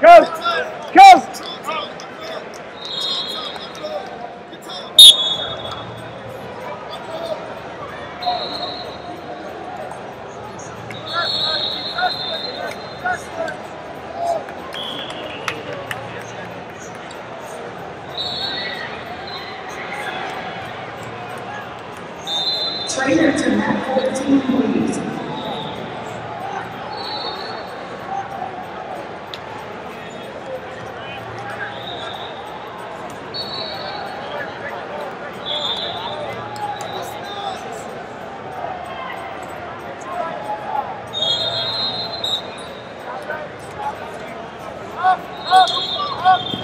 Go! Go! Trainer to mat 14, please. Up.